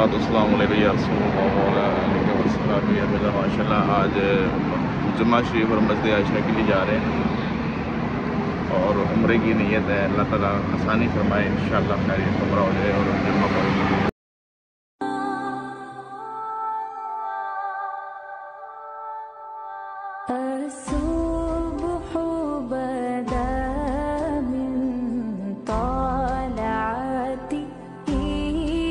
वसलाम माशा आज जुम्मा शरीफ और मस्जिद आयशा के लिए जा रहे हैं और उम्र की नीयत है अल्लाह ताला आसानी फरमाए इन खैर उम्र हो जाए और जुम्मा पढ़ so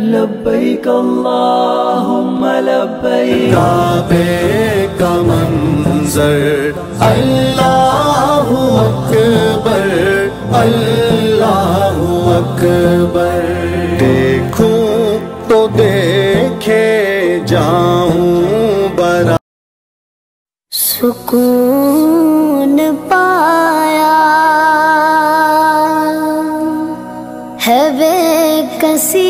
लब्बैक अल्लाहुम्म लब्बैक का मंजर अल्लाहु अकबर अल्लाहु अकबर देखूँ तो देखे जाऊँ बरा सुकून है बेकसी